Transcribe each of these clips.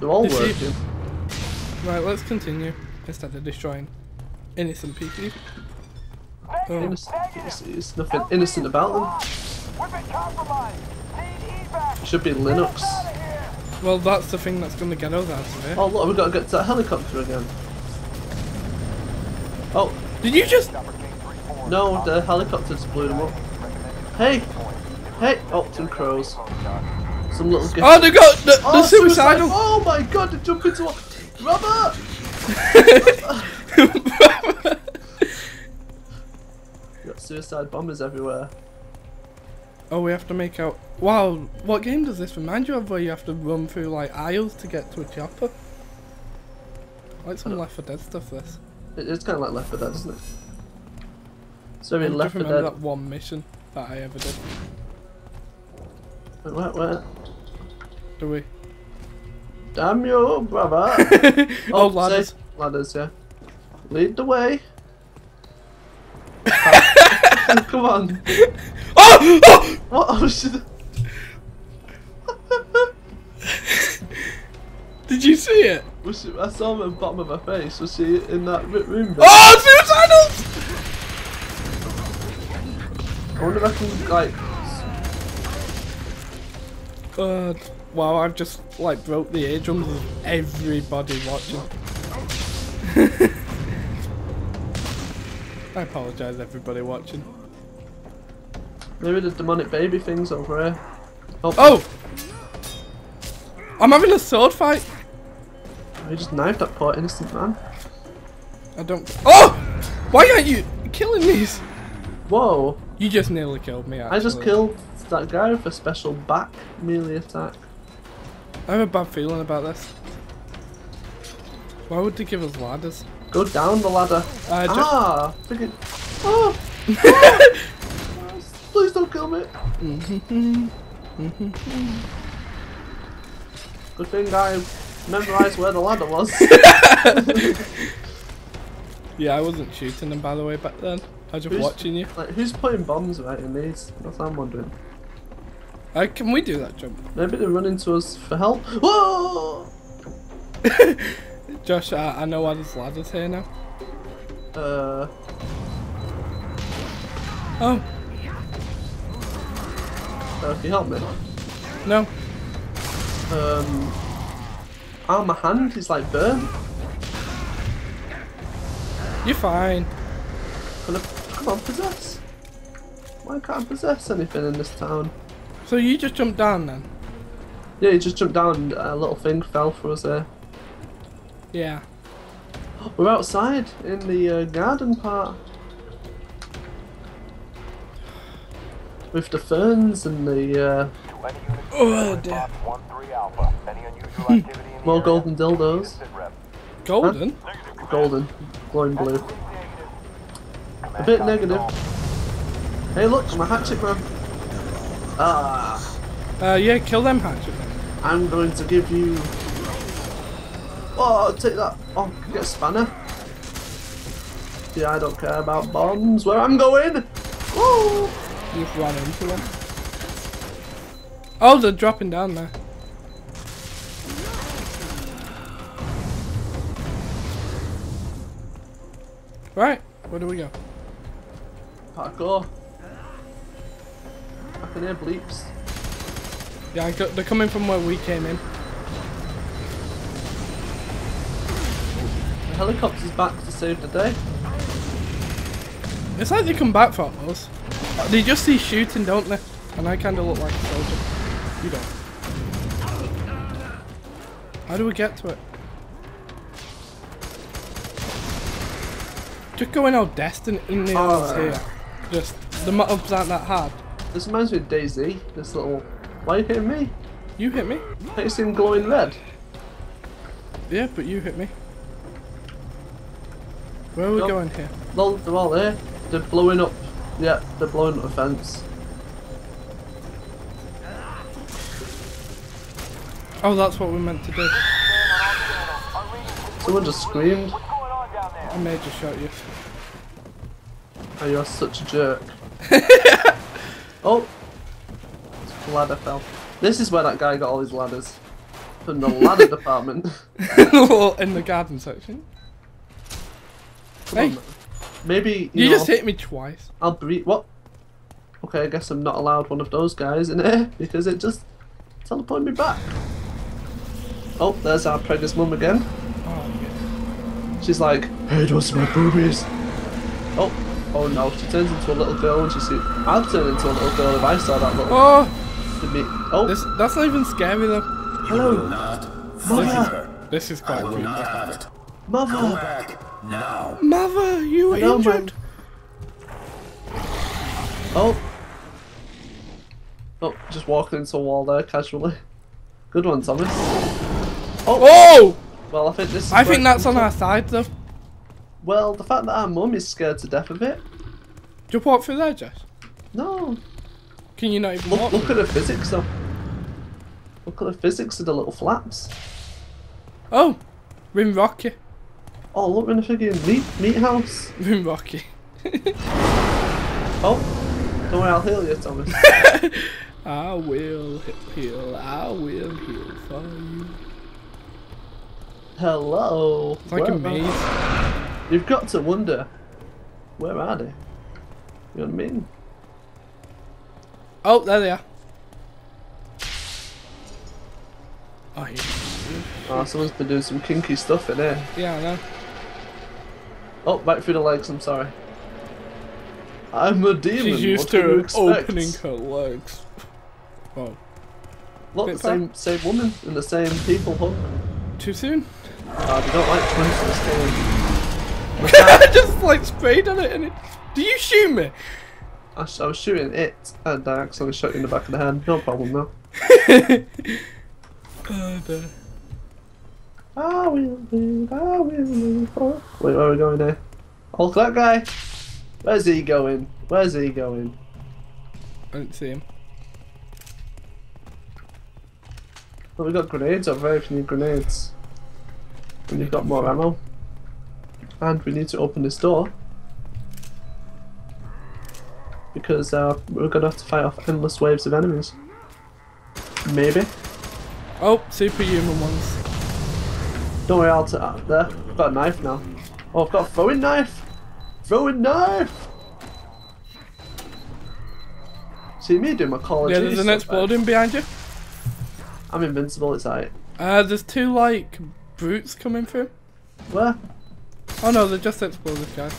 They're all Did she- working. Right, let's continue instead of destroying innocent people. Oh, Innocent, it's, it's nothing innocent about them. We've been compromised. Need evac. It should be Linux. Out of here. well, that's the thing that's going to get us out of here. Oh look, we've got to get to that helicopter again. Oh, Did you just? no, the helicopter just blew them up. Hey! Hey! Oh, some crows. Some little gift. Oh, they got the, the Oh, suicidal. suicide- Oh my god, they jump into a... Robert! We've got suicide bombers everywhere. oh, we have to make out. Wow, what game does this remind you of? Where you have to run through like aisles to get to a chopper? Like some Left 4 Dead stuff. This. It's kind of like Left 4 Dead, isn't it? It's very I just Left 4 remember Dead. that one mission that I ever did. Wait, where, where? Do we? Damn you, brother! Oh, oh, say- ladders. Ladders, yeah. Lead the way. Come on. Oh! oh! What? Oh shit. Did you see it? Was she, I saw him at the bottom of her face. Was she in that room? Oh, suicidals! I wonder if I can like. God. Wow, I've just like broke the eardrums of everybody watching. I apologise, everybody watching. Maybe the demonic baby things over here. Oh! I'm having a sword fight. He just knifed that poor innocent man. I don't. Oh! Why aren't you killing me? Whoa! You just nearly killed me. Actually. I just killed that guy with a special back melee attack. I have a bad feeling about this. Why would they give us ladders? Go down the ladder. Just. ah! Freaking. Oh! oh! Please don't kill me. Good thing I memorised where the ladder was. Yeah, I wasn't shooting them by the way back then. I was just Who's- watching you. like, who's putting bombs right in these? That's what I'm wondering. Uh, can we do that jump? Maybe they're running to us for help. Whoa! Josh, I, I know why there's ladders here now. Uh, Oh, uh, can you help me? no. Um, oh, my hand is like burnt. You're fine. Can I, come on, possess. Why can't I possess anything in this town? So you just jumped down then? Yeah, he just jumped down and a little thing fell for us there. Yeah. We're outside in the uh, garden part. With the ferns and the uh, Oh dear. One three Alpha. Any unusual activity in more golden dildos. Sit rep. Golden? Golden. Glowing blue. A bit negative. Hey look, my hatchet man. Ah, Uh, yeah, kill them hatchet. I'm going to give you... Oh, take that. Oh, get a spanner. Yeah, I don't care about bombs. Where I'm going? Woo! You just ran into them. Oh, they're dropping down there. Right, where do we go? Parkour. I can bleeps. Yeah, I got, they're coming from where we came in. The helicopter's back to save the day. It's like they come back for us. They just see shooting, don't they? And I kind of look like a soldier. You don't. How do we get to it? Just going all Destiny in the Oh. here. Just the mobs aren't that hard. This reminds me of Daisy. This little. Why are you hitting me? You hit me. Have you seen glowing red? Yeah, but you hit me. Where are we Go. going here? Lol, they're all there. They're blowing up. Yeah, they're blowing up the fence. Oh, that's what we meant to do. Someone just screamed. What's going on down there? I may just shot you. Oh, you're such a jerk. oh! Ladder fell. This is where that guy got all his ladders. in the ladder department. in the garden section. Come Hey. on. Maybe you, You know, just hit me twice. I'll breathe. What? Okay, I guess I'm not allowed one of those guys in here because it just teleported me back. Oh, there's our pregnant mum again. Oh, yeah. She's like, "Hey, do you want some my boobies?" Oh, oh no! She turns into a little girl when she sees. I'd turn into a little girl if I saw that little. Oh, to me. Oh, this that's not even scary though. hello, This is, this is quite creepy. mother. Come back now. Mother, you were Hello, injured. Oh. Oh, just walking into a wall there casually. Good one, Thomas. Oh! Oh! Well, I think this. Is I think that's on our side though. Well, the fact that our mum is scared to death of it. Just walk through there, Jess. No, Can you not even look, walk? look at the physics though. Look at the physics of the little flaps. Oh, Rim Rocky. Oh, look in the meat meat house. Rim Rocky. Oh, don't worry, I'll heal you, Thomas. I will heal. I will heal for you. Hello. It's like a maze. You've got to wonder, where are they? You know what I mean? Oh, there they are. Oh, yeah. Oh, someone's been doing some kinky stuff in here. Yeah, I know. Oh, right through the legs, I'm sorry. I'm a demon. She's used what do you to opening her legs. Oh, Look, bit the same, same woman and the same people hug. too soon? Oh, they don't like twins in this game. I just like sprayed on it and it. Do you shoot me? I, I was shooting it and I accidentally shot you in the back of the head. No problem though. Oh, the- I will live, I will live for... Wait, where are we going here? Oh, look that guy! Where's he going? Where's he going? I didn't see him. Well, we got grenades over there if you need grenades. And you've got more ammo. And we need to open this door. Because uh, we're gonna have to fight off endless waves of enemies. Maybe. Oh, superhuman ones. Don't worry, I'll take that there. I've got a knife now. Oh, I've got a throwing knife! Throwing knife! See me doing my Call of Yeah, there's an exploding behind you. I'm invincible, it's alright. Uh, there's two like brutes coming through. Where? Oh no, they're just explosive guys.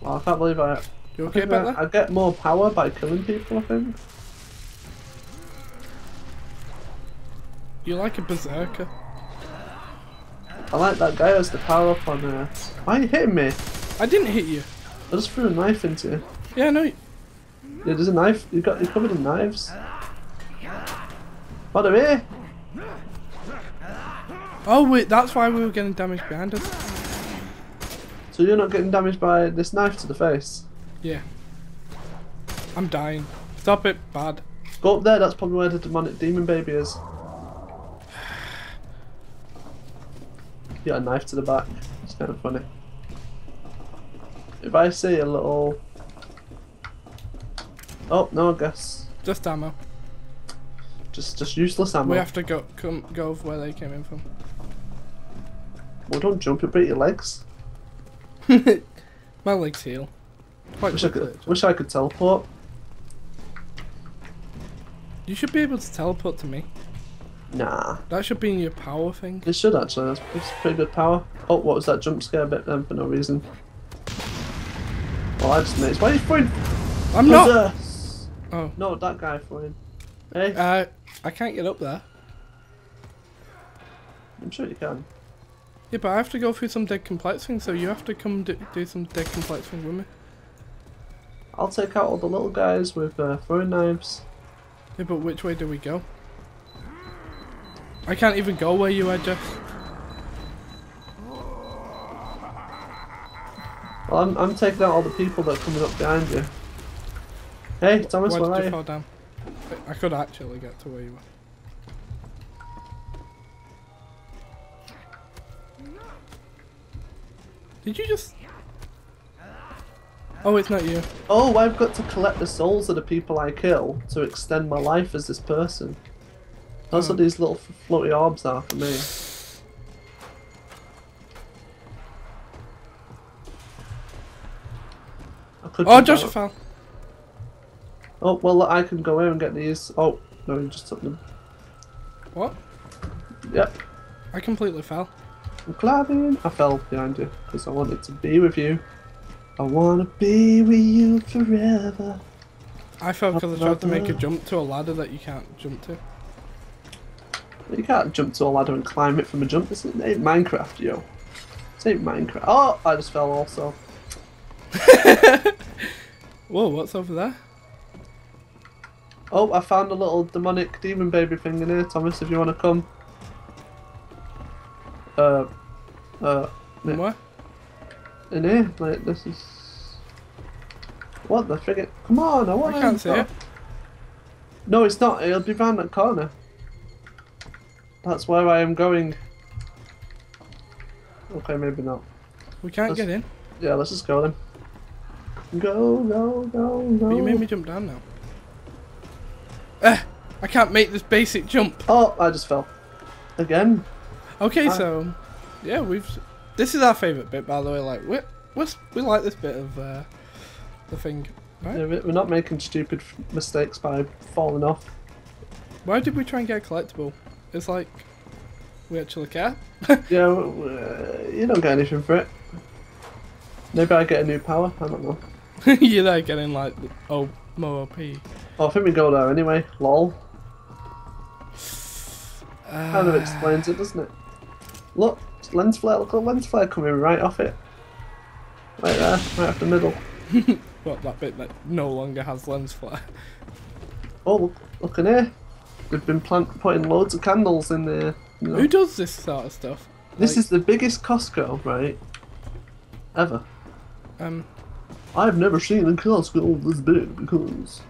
Well, I can't believe I. You okay think back I, there? I get more power by killing people, I think. You're like a berserker. I like that guy who has the power up on there. Why are you hitting me? I didn't hit you. I just threw a knife into you. Yeah, no. Yeah, there's a knife. You got you covered in knives. What are we? Oh wait, that's why we were getting damaged behind us. So you're not getting damaged by this knife to the face? Yeah. I'm dying. Stop it, bad. Go up there. That's probably where the demonic demon baby is. You got a knife to the back. It's kind of funny. If I see a little. Oh no! I guess Just ammo. just just useless ammo. We have to go come go where they came in from. Well, don't jump, you'll break your legs. My legs heal. Quite Wish I could, wish I could teleport. You should be able to teleport to me. Nah, That should be in your power thing. it should actually. That's, that's pretty good power. Oh, what was that jump scare bit then for no reason? Well, I just missed. Why are you throwing? I'm not. Possess? Oh. No, that guy throwing. Hey, Uh, I can't get up there. I'm sure you can. Yeah, but I have to go through some dead complex things, so you have to come do, do some dead complex thing with me. I'll take out all the little guys with uh, throwing knives. Yeah, but which way do we go? I can't even go where you are, Jeff. Well, I'm, I'm taking out all the people that are coming up behind you. Hey, Thomas, Why where are you you? fall down? I could actually get to where you were. Did you just... Oh, it's not you. Oh, I've got to collect the souls of the people I kill to extend my life as this person. That's Oh. are hmm. these little floaty orbs are for me. I could Oh, Joshua fell. Oh well, I can go here and get these. Oh no, you just took them. What? Yep, I completely fell. I'm climbing. I fell behind you because I wanted to be with you. I wanna be with you forever. I fell because I tried to make a jump to a ladder that you can't jump to. You can't jump to a ladder and climb it from a jump. This ain't Minecraft, yo. This ain't Minecraft. Oh, I just fell also. Whoa, what's over there? Oh, I found a little demonic demon baby thing in here, Thomas. If you want to come. Uh, uh, Yeah. Where? in here. Like this is. What the friggin'? Come on, I I want. can't see it. No, it's not. It'll be round that corner. That's where I am going. Okay, maybe not. We can't Let's- get in. Yeah, let's just go then. Go, go, go, go. But you made me jump down now. Eh, I can't make this basic jump. Oh, I just fell. Again. Okay, Ah. so yeah, we've. This is our favourite bit, by the way. Like we we we like this bit of uh, the thing. Right? Yeah, we- we're not making stupid mistakes by falling off. Why did we try and get a collectible? It's like we actually care. Yeah, w- w- uh, you don't get anything for it. Maybe I get a new power. I don't know. You're there getting like oh more OP. Oh, I think we go there anyway. Lol. Kind of Ah. explains it, doesn't it? Look, it's lens flare. Look at the lens flare coming right off it. Right there, right off the middle. What that bit that no longer has lens flare. Oh, look, look in here. They've been plant- putting loads of candles in there. You know. Who does this sort of stuff? This Like, is the biggest Costco, right? Ever. um. I've never seen a Costco this big because.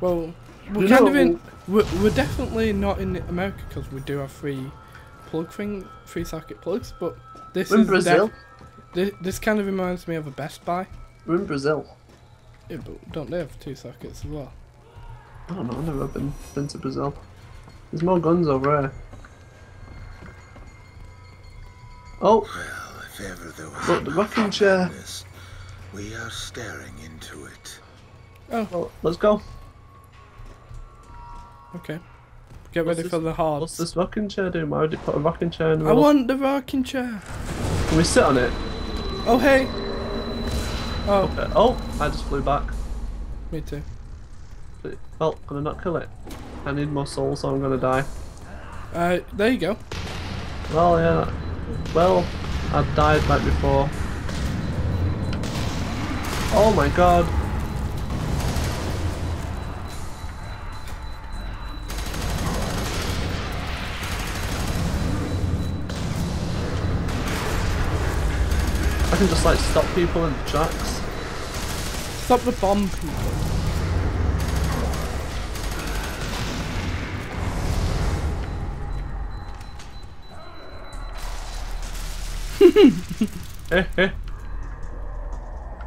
Well, we're You kind of in. We're, we're definitely not in America because we do have free plug thing, free socket plugs. But this We're in is Brazil. This, this kind of reminds me of a Best Buy. We're in Brazil. Yeah, but don't they have two sockets as well? I don't know, I've never been, been to Brazil. There's more guns over there. Oh, Well, if ever there was Look, the rocking chair. madness, we are staring into it. Oh. well, let's go. Okay. Get What's ready this- for the hard. What's this rocking chair doing? Why would you put a rocking chair in the I middle? want the rocking chair. Can we sit on it? Oh hey. Oh, Uh, oh, I just flew back. me too. Well, gonna not kill it. I need more souls, so I'm gonna die. Uh, there you go. Well, yeah. Well, I died like before. Oh my god. I can just like stop people in the tracks. Stop the bomb, people.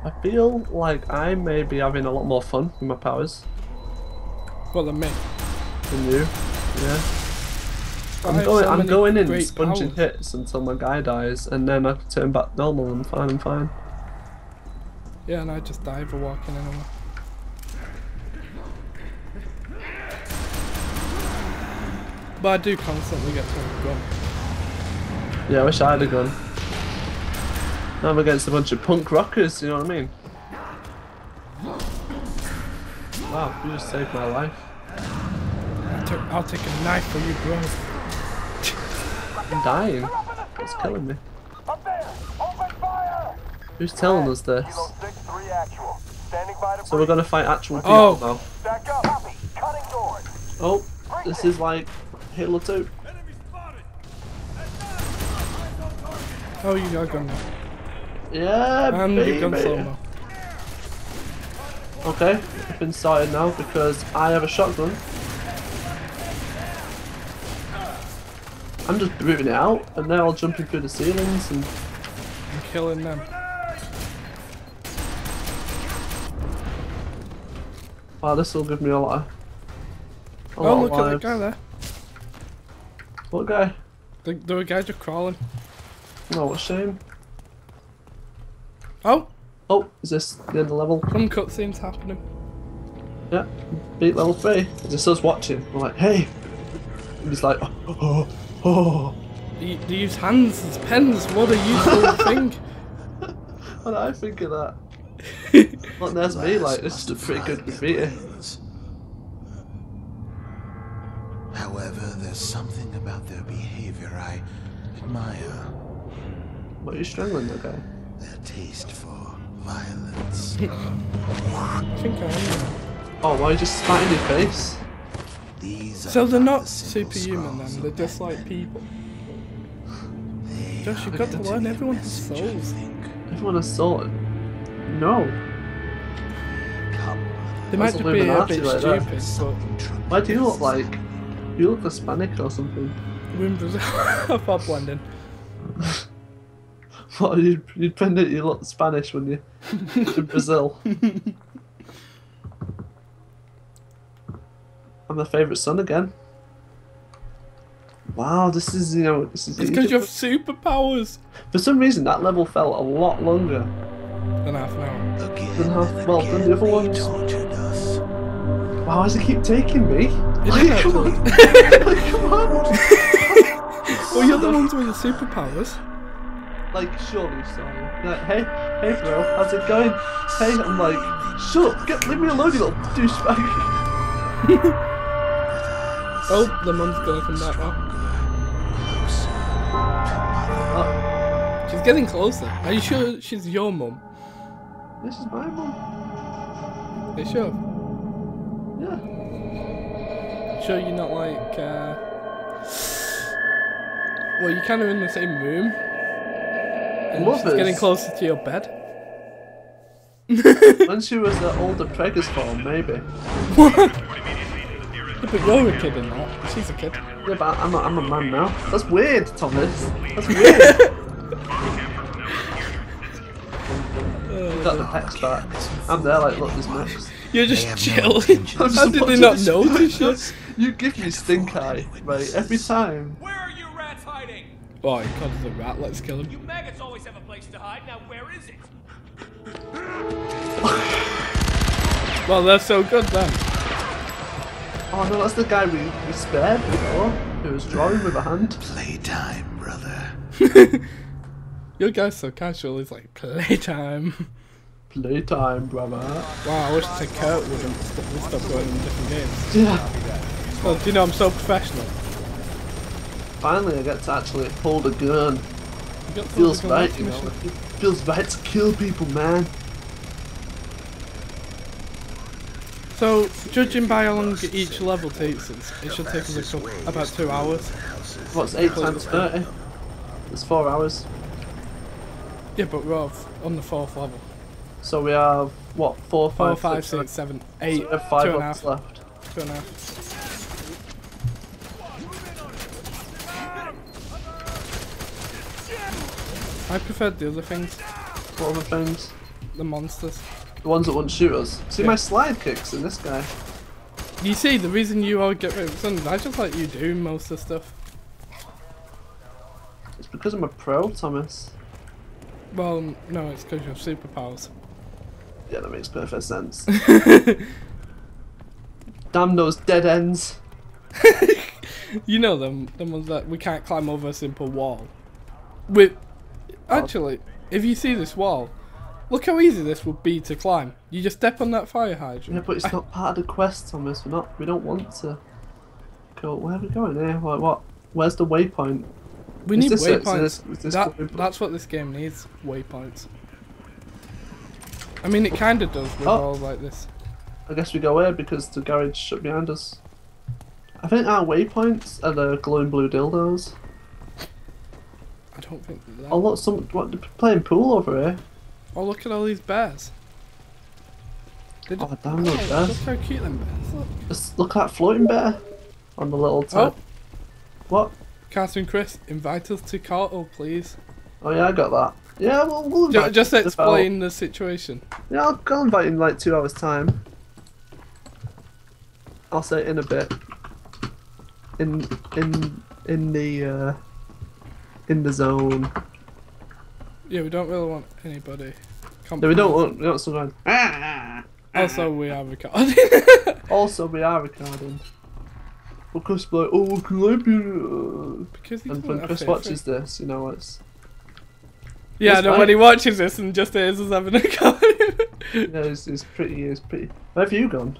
I feel like I may be having a lot more fun with my powers Well, than me. than you. Yeah. I'm going. so I'm going in great sponging powers. hits until my guy dies, and then I can turn back normal and fine. I'm fine. Yeah, and I just die for walking anyway. But I do constantly get to a gun. Yeah, I wish I had a gun. Now I'm against a bunch of punk rockers. You know what I mean? Wow, you just saved my life. I'll take a knife for you, bro. I'm dying. It's killing me. Up there! Open fire! Who's telling us this? 6-3 actual. Standing by So we're gonna fight actual oh. people Oh. now. Stack up. Copy. Cutting doors. Oh, this is like Halo 2. Oh, you got a gun now. Yeah, And baby. you've slow mo. Okay, I've been started now because I have a shotgun. I'm just booting it out, and they're all jumping through the ceilings, and I'm killing them. wow, this will give me a lot of. A Oh, lot look of at that guy there. What guy? There, there were guys just crawling. Oh, what a shame. Oh, Oh, is this the end of level? some cutscenes happening. Yeah, beat level three. It's just us watching. We're like, hey! And he's like, oh, oh, oh. Oh. They, they use hands as pens. What a useful thing. What did I think of that? Well, there's me, like, this is a pretty good graffiti. However, there's something about their behavior I admire. What are you struggling that guy? Their taste for violence. I think I am. Oh, why are you just spat in your face? These So they're not not the superhuman then, they're just like people. They Josh, you've got to learn be a everyone has message, souls. Everyone has sorted. No. Come, They That's might a just be a Illuminati bit like that. stupid, but. Why do you look like... You look Hispanic or something. we're in Brazil. I thought blending. What, you, you pretend that you look Spanish when you in Brazil. I'm the favourite son again. Wow, this is, you know, this is It's because you have superpowers. For some reason, that level felt a lot longer. Than half an hour. Again Then half- and well, then again the other they ones- tortured us. Wow, why does it keep taking me? It Like, come on. like, come on. Well, you're the ones with the superpowers. Like, surely, sorry. Like, hey, hey, bro, how's it going? Hey, I'm like, shut up, get, leave me alone, you little douchebag. Oh, the mum's gonna come back now. Oh, She's getting closer. Are you sure she's your mum? this is my mum. Are you sure? Yeah. Sure you're not like, uh... Well, you're kind of in the same room. And she's Lovers. getting closer to your bed. When she was the older Preggers form, maybe. Yeah, but you're a kid in that. She's a kid. Yeah, but I'm a, I'm a man now. That's weird, Thomas. That's weird. Got the pecs back. I'm there, like, look, there's Max. You're just have no chilling. intention I'm How just did they watching not this- notice you? You give me stink eye, right? Every time. Where are you rats hiding? Oh, he called us a rat. Let's kill him. You maggots always have a place to hide. Now where is it? Well, they're so good then. Oh no, that's the guy we, we spared before, who was drawing with a hand. Playtime, brother. Your guy's so casual. He's like playtime. Playtime, brother. Wow, I wish Ted Kurt wouldn't st- would stop going in different games. Yeah. Well, do you know I'm so professional? Finally, I get to actually hold a gun. You got to Feels right, that you know. feels right to kill people, man. So, judging by how long each level takes it should take us a couple, about two hours. What's eight times thirty? It's four hours. Yeah, but we're on the fourth level. So we have what four, Four, five, five, six, six, seven, seven- eight, we have five two and a hours half, left. two and a half. I preferred the other things, What other things? the monsters. The ones that won't shoot us. See Yeah. my slide kicks in this guy. You see, the reason you all get rid of Sun, I just let you do most of the stuff. It's because I'm a pro, Thomas. Well, no, it's because you have superpowers. Yeah, that makes perfect sense. Damn those dead ends. You know them, the ones that we can't climb over a simple wall. With actually, if you see this wall, look how easy this would be to climb. You just step on that fire hydrant. Yeah, but it's not part of the quest, Thomas. We're not. We don't want to go. Where are we going here? Like what? Where's the waypoint? We Is need this it? Is waypoints. this- is this that, waypoint? that's what this game needs. Waypoints. I mean, it kind of does with Oh. all like this. I guess we go here because the garage shut behind us. I think our waypoints are the glowing blue dildos. I don't think that. Oh look, some what they're playing pool over here. Oh, look at all these bears. They Oh damn those oh, bears! Look how cute them bears. Look. Just look at that floating bear on the little Oh, tab. What? Cartoon Chris, invite us to Cartel, please. Oh yeah, I got that. Yeah, well, we'll just the explain the situation. Yeah, I'll, I'll invite you in like two hours time. I'll say in a bit. In in in the uh, in the zone. Yeah, we don't really want anybody. No, we don't want we don't someone. Ah! Also, we are recording. Also, we are recording. But Chris be like, oh, can I be? uh," because And when Chris watches this, you know, it's Yeah, It's no, fine. when he watches this and just hears us having a go. you know, it's, it's pretty, it's pretty. Where have you gone?